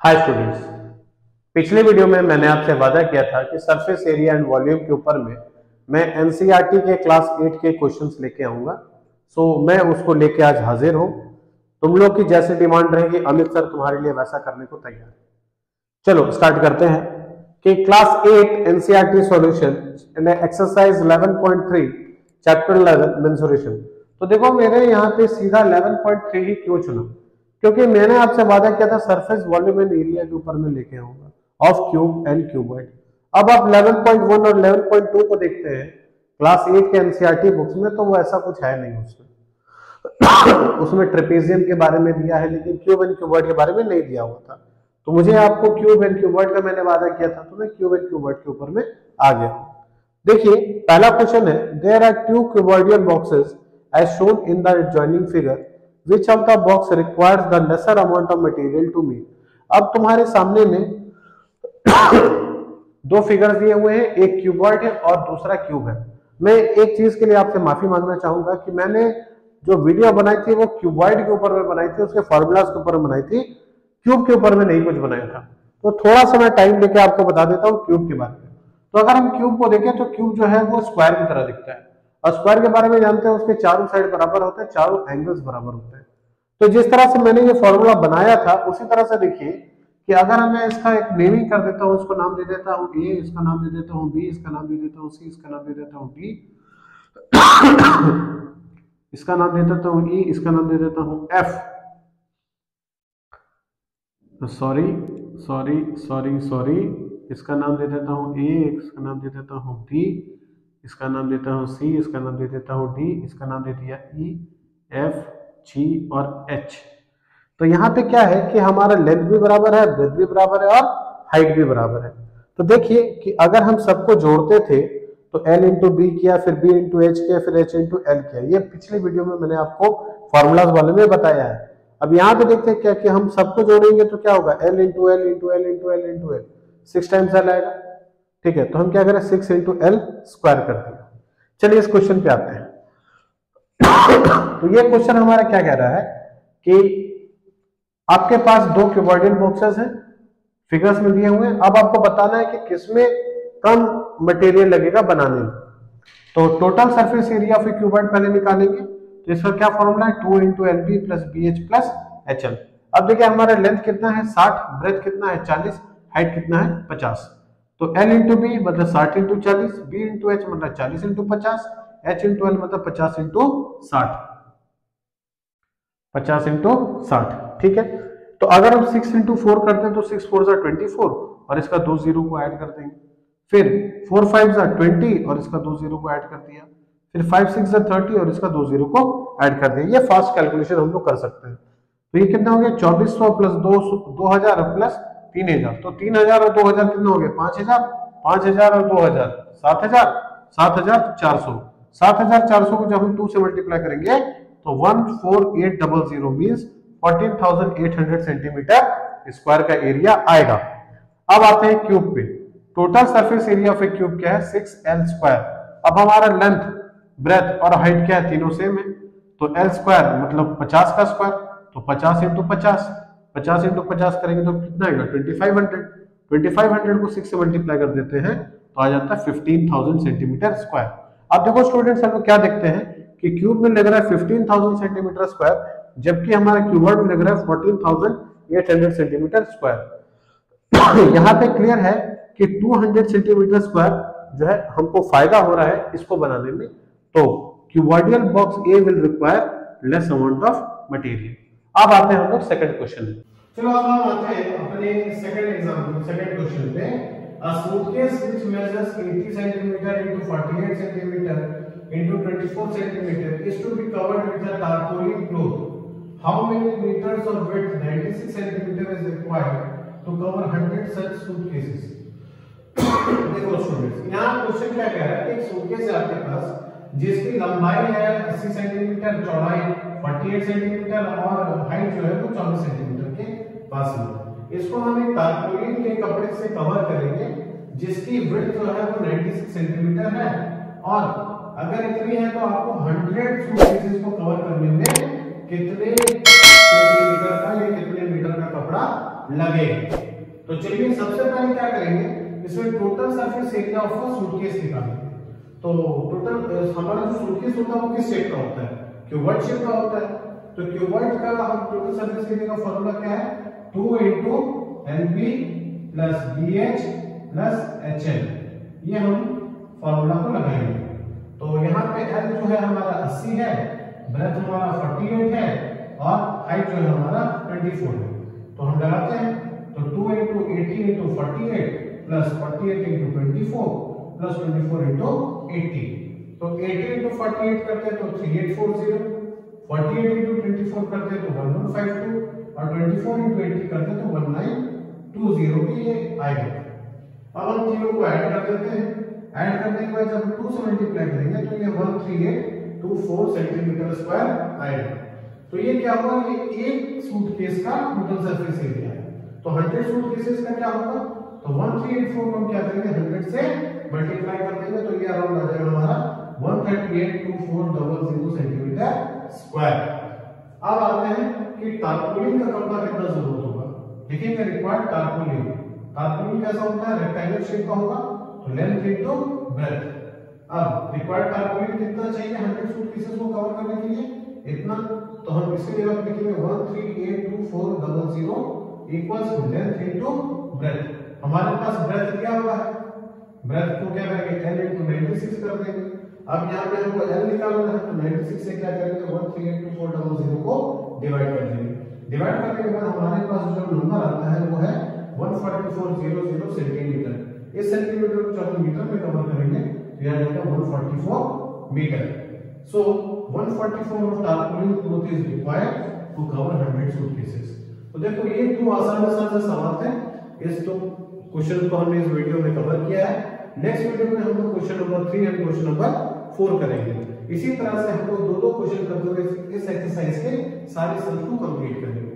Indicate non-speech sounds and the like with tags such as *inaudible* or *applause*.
Hi students पिछले video में मैंने आपसे वादा किया था कि सरफेस एरिया एंड वॉल्यूम के ऊपर में मैं एनसीईआरटी के क्लास 8 के क्वेश्चंस लेके आऊँगा। सो मैं उसको लेके आज हाजिर हूँ। तुम लोग की जैसे डिमांड रहेगी, अमित सर तुम्हारे लिए वैसा करने को तैयार चलो स्टार्ट करते हैं कि class 8 NCERT solution exercise 11.3 chapter 11 mensuration तो देखो, मेरे यहाँ पे सीधा 11.3 ही क्यों चुना? क्योंकि मैंने आपसे वादा किया था सरफेस वॉल्यूम एंड एरिया के ऊपर में लेके आऊँगा ऑफ़ क्यूब एंड क्यूबॉइड अब आप 11.1 और 11.2 को देखते हैं क्लास 8 के एनसीईआरटी बुक्स में तो वो ऐसा कुछ है नहीं उसमें। *coughs* उसमें ट्रेपेजियम के बारे में दिया है, लेकिन क्यूब एंड क्यूबॉइड के बारे में नहीं दिया हुआ था। तो मुझे आपको क्यूब एंड क्यूबॉइड का मैंने वादा किया था तो मैं क्यूब एंड क्यूबॉइड के ऊपर में आ गया देखिए, पहला क्वेश्चन है there are two cuboidal boxes as shown in the adjoining figure which of the box requires the lesser amount of material to make अब तुम्हारे सामने में *coughs* दो फिगर्स दिए हुए हैं, एक क्यूबॉइड है और दूसरा क्यूब है। मैं एक चीज़ के लिए आपसे माफ़ी मांगना चाहूँगा कि मैंने जो वीडियो बनाई थी वो क्यूबॉइड के ऊपर बनाई थी, उसके फॉर्मूलाज के ऊपर बनाई थी। क्यूब के ऊपर में नहीं कुछ बनाया था। तो थोड़ा सा मैं टाइम लेके आपको बता देता हूँ क्यूब के बारे में। तो अगर हम क्यूब को देखें तो क्यूब जो है वो स्क्वायर की तरह दिखता है। और स्क्वायर के बारे में जानते हैं, उसके चारों साइड बराबर होते हैं, चारों एंगल्स बराबर होते हैं। तो जिस तरह से मैंने ये फॉर्मूला बनाया था उसी तरह से देखिए कि अगर मैं इसका एक नेमिंग कर देता हूँ इसको नाम दे देता हूँ ए इसका नाम दे देता हूँ बी इसका नाम दे देता हूँ सी इसका नाम दे देता हूँ डी इसका नाम दे देता हूँ ई इसका नाम दे देता हूँ F sorry sorry sorry sorry इसका नाम दे देता हूँ ए इसका नाम दे देता हूँ बी इसका नाम देता हूँ सी इसका नाम दे देता हूँ डी इसका नाम दे दिया ई एफ़ जी और एच तो यहाँ पे क्या है कि हमारा लेंथ भी बराबर है ब्रेथ भी बराबर है और हाइट भी बराबर है। तो देखिए कि अगर हम सबको जोड़ते थे तो एल इंटू बी किया, फिर बी इंटू एच किया, फिर एच इंटू एल किया। ये पिछले वीडियो में मैंने आपको फॉर्मूलाज वाले में बताया है। अब यहाँ पे देखते हैं क्या कि हम सबको जोड़ेंगे तो क्या होगा? L into L into L into L into L six times L आएगा। ठीक है तो हम क्या करें? सिक्स इंटू एल स्क्वायर कर दिया चलिए इस क्वेश्चन पे आते हैं। तो ये क्वेश्चन हमारा क्या कह रहा है कि आपके पास दो क्यूबॉइडल बॉक्सेस हैं फिगर्स में दिए हुए अब आपको बताना है कि किसमें कम मटेरियल लगेगा बनाने में। तो total surface area of cuboid पहले निकालेंगे। तो इसका क्या फॉर्मूला है? Two into L B plus B H plus H L अब देखिए हमारा लेंथ कितना है? साठ ब्रेथ कितना है? चालीस हाइट कितना है? पचास। तो एल इंटू बी मतलब साठ इंटू चालीस बी इंटू एच मतलब चालीस इंटू पचास। एच इंटू एल मतलब पचास इंटू साठ। पचास इंटू साठ, ठीक है? तो अगर हम सिक्स इंटू फोर करते हैं तो सिक्स फोर सा ट्वेंटी फोर और इसका दो ज़ीरो को ऐड कर देंगे। फिर फोर फाइव सा ट्वेंटी और इसका दो ज़ीरो को ऐड कर दिया। फिर फाइव सिक्स सा थर्टी और इसका दो ज़ीरो को ऐड कर दिया। ये फास्ट कैलकुलेशन हम लोग कर सकते हैं। तो ये कितना हो गया चौबीस सौ प्लस दो दो हज़ार प्लस तीन हज़ार। तो तीन हज़ार और दो हज़ार कितना हो गया पाँच हज़ार। पाँच हज़ार और दो हज़ार, सात हज़ार। सात हज़ार चार सौ। सात हज़ार चार सौ को जब हम टू से मल्टीप्लाई करेंगे तो one four eight double zero means fourteen thousand eight hundred centimetre square का एरिया आएगा। अब आते हैं क्यूब पे। Total surface area of a cube क्या है? सिक्स एल स्क्वायर अब हमारा लेंथ ब्रेथ और हाइट क्या है? तीनों सेम है। तो एल स्क्वायर मतलब पचास का स्क्वायर तो पचास इंटू पचास। पचास इंटू पचास करेंगे तो कितना आएगा? Twenty five hundred twenty five hundred को सिक्स से मल्टीप्लाई कर देते हैं तो आ जाता है फिफ्टीन थाउज़ेंड सेंटीमीटर स्क्वायर अब देखो स्टूडेंट्स हम क्या देखते हैं कि क्यूब में लग रहा है फिफ्टीन थाउज़ेंड सेंटीमीटर स्क्वायर जबकि हमारा क्यूबॉइड में लग रहा है fourteen thousand eight hundred centimetre square यहाँ पे क्लियर है कि 200 सेंटीमीटर स्क्वायर जो है, हमको फ़ायदा हो रहा है इसको बनाने में। तो cuboidal box A will require less amount of material अब आते हैं हम लोग सेकंड क्वेश्चन चलो अब हम आते हैं अपने सेकंड एग्जांपल सेकंड क्वेश्चन पे। A suitcase which measures 80 centimeter into 48 centimeter into 24 centimeter is to be covered with a tarpaulin cloth how many meters of width 96 centimeter is required to cover 100 such suitcases देखो students यहाँ question क्या कह रहा है एक suitcase है आपके पास जिसकी लंबाई है 80 सेंटीमीटर चौड़ाई 48 सेंटीमीटर और हाइट जो है वो 24 सेंटीमीटर के पास में इसको हम एक तारपोलिन के कपड़े से कवर करेंगे, जिसकी विड्थ जो है वो 96 सेंटीमीटर है। और अगर इतनी है तो आपको 100 सूटकेसेस को कवर करने में कितने सेंटीमीटर का या कितने मीटर का कपड़ा लगे तो चलिए सबसे पहले क्या करेंगे, इसमें total surface area of suitcase निकालेंगे। तो टोटल हमारा जो सूटकेस होता है वो किस शेप का होता है? क्यूबॉइड शेप का होता है? तो क्यूबॉइड का हम टोटल सरफेस एरिया का फॉर्मूला क्या है? 2 into L B plus B H plus H L ये हम फॉर्मूला को लगाएँगे। तो यहाँ पे एल जो है हमारा 80 है ब्रेथ हमारा 48 है और हाइट जो है हमारा 24 है। तो हम लगाते हैं तो 2 into eighty into forty eight plus forty eight into twenty four plus twenty four into eighty तो एटी इंटू फोर्टी करते हैं तो three eight four zero forty eight four करते हैं तो वन वन फाइव टू और ट्वेंटी फोर इंटू एट्टी करते हैं तो वन नाइन टू ज़ीरो की ये आएगा अब हम तीनों को ऐड कर देते हैं। ऐड करने के बाद जब टू से मल्टीप्लाई करेंगे तो ये one three eight two four centimetre square आएगा तो ये क्या होगा ये एक सूटकेस का टोटल सरफेस एरिया है। तो हंड्रेड सूटकेसेस का क्या होगा? तो वन थ्री एट फोर को हम क्या करेंगे? हंड्रेड से मल्टीप्लाई कर देंगे तो ये अराउंड आ जाएगा हमारा one thirty eight two four double zero centimetre square अब आते हैं कि टारपोलिन का कपड़ा कितना ज़रूरत होगा। लिखेंगे रिक्वायर्ड टारपोलिन टारपोलिन कैसा होता है? रेक्टेंगल शेप का होगा तो लेंथ इनटू ब्रेथ अब रिक्वायर्ड टारपोलिन कितना चाहिए 100 फुट पीसेस को कवर करने के लिए? इतना तो हम इसके लिए अब लिखेंगे 1382400 equals to length into breadth हमारे पास ब्रेथ दिया हुआ है ब्रेथ को क्या करेंगे? L इनटू 96 कर देंगे। अब यहाँ पे हमको l निकालना है तो 96 से क्या करेंगे? 1382400 को डिवाइड कर देंगे। डिवाइड करने के बाद हमारे पास जो नंबर आता है, वो है 14400 सेंटीमीटर इस सेंटीमीटर को जब मीटर में कवर करेंगे तो यह आएगा 144 metre so 144 of tarpaulin cloth is required to cover 100 suitcases तो देखो, ये दो आसान आसान से सवाल थे। इस तो क्वेश्चन को हमने इस वीडियो में कवर किया है। नेक्स्ट वीडियो में हम लोग question number three and question number four करेंगे। इसी तरह से हम लोग दो दो क्वेश्चन करते इस एक्सरसाइज के सारे सम को कंप्लीट करेंगे।